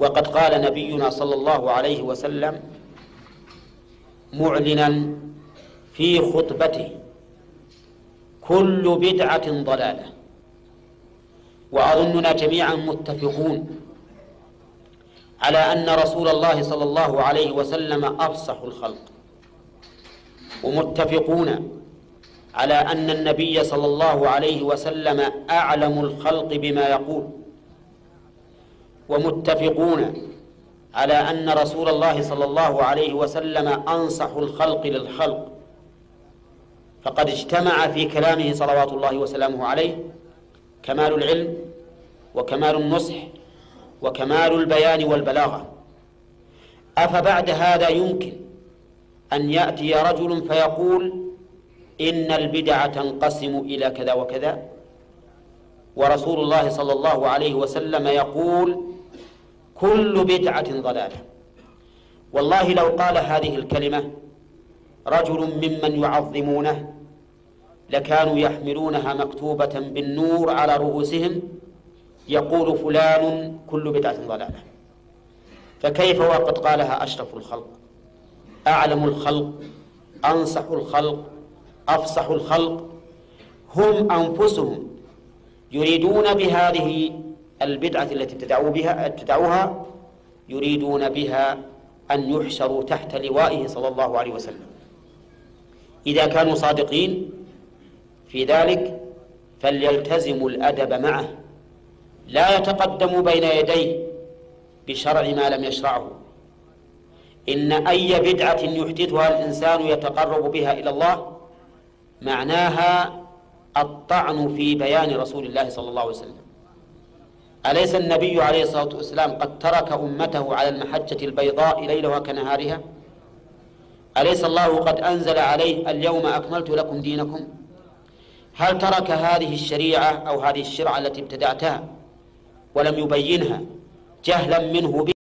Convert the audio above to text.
وقد قال نبينا صلى الله عليه وسلم معلنا في خطبته كل بدعة ضلالة وأظننا جميعا متفقون على أن رسول الله صلى الله عليه وسلم أفصح الخلق ومتفقون على أن النبي صلى الله عليه وسلم أعلم الخلق بما يقول. ومتفقون على أن رسول الله صلى الله عليه وسلم أنصح الخلق للخلق. فقد اجتمع في كلامه صلوات الله وسلامه عليه كمال العلم وكمال النصح وكمال البيان والبلاغة. أفبعد هذا يمكن أن يأتي رجل فيقول إن البدع تنقسم إلى كذا وكذا. ورسول الله صلى الله عليه وسلم يقول كل بدعة ضلالة. والله لو قال هذه الكلمة رجل ممن يعظمونه لكانوا يحملونها مكتوبة بالنور على رؤوسهم يقول فلان كل بدعة ضلالة. فكيف وقد قالها أشرف الخلق؟ أعلم الخلق أنصح الخلق أفصح الخلق. هم أنفسهم يريدون بهذه البدعة التي ابتدعوا بها ابتدعوها يريدون بها أن يحشروا تحت لوائه صلى الله عليه وسلم. إذا كانوا صادقين في ذلك فليلتزموا الأدب معه. لا يتقدموا بين يديه بشرع ما لم يشرعه. إن أي بدعة يحدثها الإنسان يتقرب بها إلى الله معناها الطعن في بيان رسول الله صلى الله عليه وسلم. أليس النبي عليه الصلاة والسلام قد ترك أمته على المحجة البيضاء ليلها كنهارها؟ أليس الله قد أنزل عليه اليوم أكملت لكم دينكم؟ هل ترك هذه الشريعة أو هذه الشرعة التي ابتدعتها ولم يبينها جهلا منه